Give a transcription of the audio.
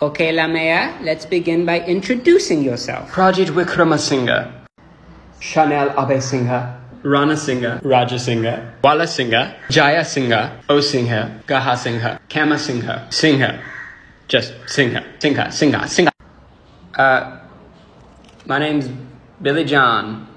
Okay, Lamea, let's begin by introducing yourself. Prajit Wickramasinghe, Chanel Abesinghe, Rana Singha, Raja Singha, Wala Singha, Jaya Singha, O Singha, Gaha Singha, Kama Singha, Singha, just Singha, Singha, Singha, Singha. Uh, my name's Billy John.